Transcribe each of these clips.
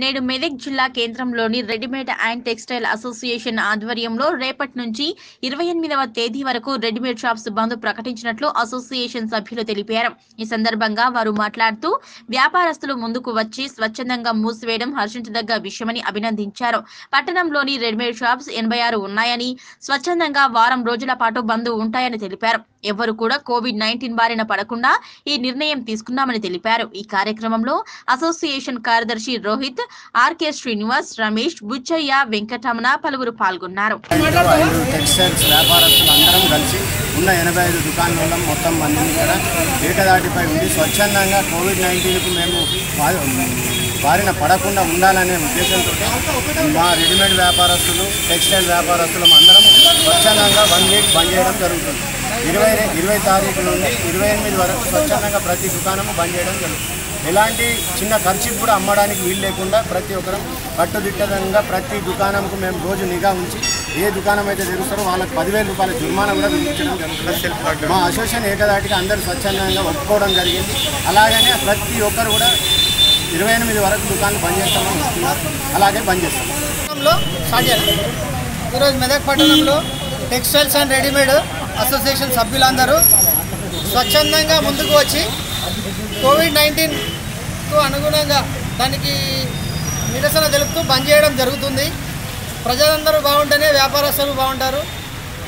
నేడు మెదక్ జిల్లా కేంద్రంలోని రెడీమేడ్ అండ్ టెక్స్టైల్ అసోసియేషన్ ఆధ్వర్యంలో రేపటి నుంచి ఇరవై ఎనిమిదవ తేదీ వరకు రెడీమేడ్ షాప్స్ బంద్ ప్రకటించినట్లు అసోసియేషన్ సభ్యులు తెలిపారు. ఈ సందర్భంగా వారు మాట్లాడుతూ వ్యాపారస్తులు ముందుకు వచ్చి స్వచ్ఛందంగా మూసివేయడం హర్షించదగ్గ విషయమని అభినందించారు. పట్టణంలోని రెడీమేడ్ షాప్స్ ఎనభై ఆరు ఉన్నాయని స్వచ్ఛందంగా వారం రోజుల పాటు బంద్ ఉంటాయని తెలిపారు. ఎవరు కూడా కోవిడ్ నైన్టీన్ బారిన పడకుండా ఈ నిర్ణయం తీసుకున్నామని తెలిపారు. ఈ కార్యక్రమంలో అసోసియేషన్ కార్యదర్శి రోహిత్ ఆర్కే శ్రీనివాస్ రమేష్ బుచ్చయ్య వెంకటరమణ పలువురు పాల్గొన్నారు. టెక్స్టైల్స్ వ్యాపారస్తులు కలిసి ఉన్న ఎనభై ఐదు దుకాణాల మొత్తం మందిని ఇక్కడ ఏకదాటిపై ఉండి స్వచ్ఛందంగా కోవిడ్ నైన్టీన్కు మేము బారిన పడకుండా ఉండాలనే ఉద్దేశంతో మా రెడీమేడ్ వ్యాపారస్తులు టెక్స్టైల్ వ్యాపారస్తులు అందరం స్వచ్ఛందంగా వన్ వీక్ బంద్ చేయడం జరుగుతుంది. ఇరవై ఇరవై తారీఖు నుండి ఇరవై ఎనిమిది వరకు స్వచ్ఛందంగా ప్రతి దుకాణము బంద్ చేయడం జరుగుతుంది. ఎలాంటి చిన్న ఖర్చు కూడా అమ్మడానికి వీలు లేకుండా ప్రతి ఒక్కరం కట్టుదిట్టంగా ప్రతి దుకాణంకు మేము రోజు నిఘా ఉంచి ఏ దుకాణం అయితే తెరుస్తారో వాళ్ళకి పదివేల రూపాయల జుర్మానా కూడా విధించడం జరుగుతుంది. మా అసోసియేషన్ ఏకదాటికి అందరూ స్వచ్ఛందంగా ఒప్పుకోవడం జరిగింది. అలాగనే ప్రతి ఒక్కరు కూడా ఇరవై ఎనిమిది వరకు దుకాణం బంద్ చేస్తామని అలాగే బంద్ చేస్తాం. ఈరోజు మెదక్ పట్టణంలో టెక్స్టైల్స్ అండ్ రెడీమేడ్ అసోసియేషన్ సభ్యులందరూ స్వచ్ఛందంగా ముందుకు వచ్చి కోవిడ్ నైన్టీన్కు అనుగుణంగా దానికి నిరసన తెలుపుతూ బంద్ చేయడం జరుగుతుంది. ప్రజలందరూ బాగుంటేనే వ్యాపారస్తులు బాగుంటారు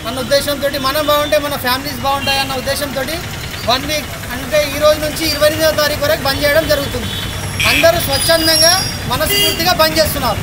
అన్న ఉద్దేశంతో మనం బాగుంటే మన ఫ్యామిలీస్ బాగుంటాయి అన్న ఉద్దేశంతో వన్ వీక్ అంటే ఈ రోజు నుంచి ఇరవై ఎనిమిదో తారీఖు వరకు బంద్ చేయడం జరుగుతుంది. అందరూ స్వచ్ఛందంగా మనస్ఫూర్తిగా బంద్ చేస్తున్నారు.